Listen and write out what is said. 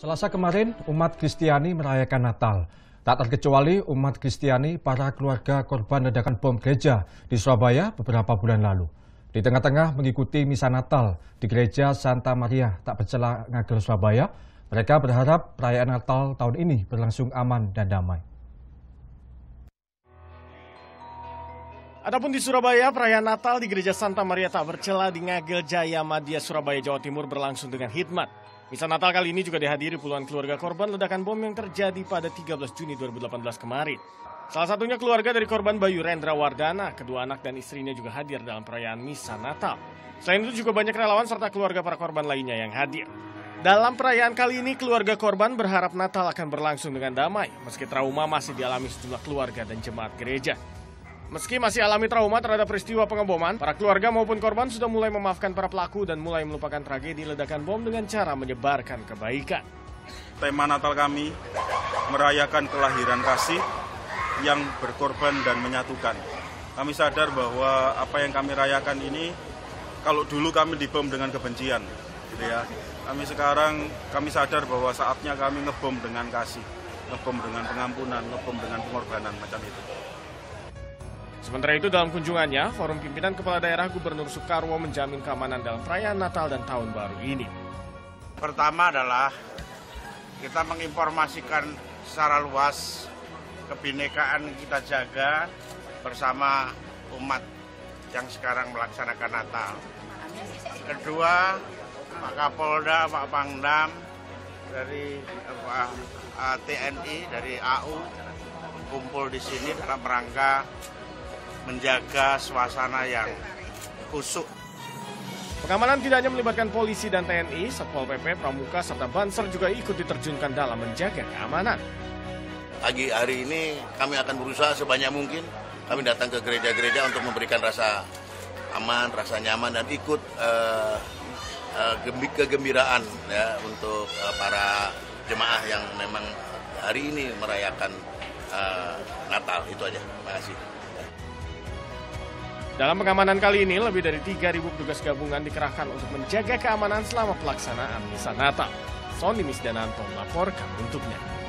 Selasa kemarin, umat Kristiani merayakan Natal. Tak terkecuali umat Kristiani para keluarga korban ledakan bom gereja di Surabaya beberapa bulan lalu. Di tengah-tengah mengikuti misa Natal di gereja Santa Maria tak bercela Ngagel Surabaya, mereka berharap perayaan Natal tahun ini berlangsung aman dan damai. Adapun di Surabaya, perayaan Natal di Gereja Santa Maria tak bercela di Ngagel Jaya Madia Surabaya, Jawa Timur berlangsung dengan hikmat. Misa Natal kali ini juga dihadiri puluhan keluarga korban ledakan bom yang terjadi pada 13 Juni 2018 kemarin. Salah satunya keluarga dari korban Bayu Rendra Wardana, kedua anak dan istrinya juga hadir dalam perayaan Misa Natal. Selain itu juga banyak relawan serta keluarga para korban lainnya yang hadir. Dalam perayaan kali ini, keluarga korban berharap Natal akan berlangsung dengan damai, meski trauma masih dialami sejumlah keluarga dan jemaat gereja. Meski masih alami trauma terhadap peristiwa pengeboman, para keluarga maupun korban sudah mulai memaafkan para pelaku dan mulai melupakan tragedi ledakan bom dengan cara menyebarkan kebaikan. Tema Natal kami merayakan kelahiran kasih yang berkorban dan menyatukan. Kami sadar bahwa apa yang kami rayakan ini, kalau dulu kami dibom dengan kebencian, gitu ya. Kami sekarang kami sadar bahwa saatnya kami ngebom dengan kasih, ngebom dengan pengampunan, ngebom dengan pengorbanan macam itu. Sementara itu dalam kunjungannya, Forum Pimpinan Kepala Daerah Gubernur Soekarwo menjamin keamanan dalam perayaan Natal dan Tahun Baru ini. Pertama adalah kita menginformasikan secara luas kebinekaan kita jaga bersama umat yang sekarang melaksanakan Natal. Kedua, Pak Kapolda, Pak Pangdam dari apa, TNI, dari AU kumpul di sini dalam rangka menjaga suasana yang kusuk. Pengamanan tidak hanya melibatkan polisi dan TNI, Satpol PP, Pramuka, serta Banser juga ikut diterjunkan dalam menjaga keamanan. Pagi hari ini kami akan berusaha sebanyak mungkin. Kami datang ke gereja-gereja untuk memberikan rasa aman, rasa nyaman, dan ikut uh, uh, kegembiraan ya, untuk uh, para jemaah yang memang hari ini merayakan uh, Natal. Itu aja. Terima kasih. Dalam pengamanan kali ini, lebih dari 3.000 petugas gabungan dikerahkan untuk menjaga keamanan selama pelaksanaan misa Natal. Sony Misdananto melaporkan untuknya.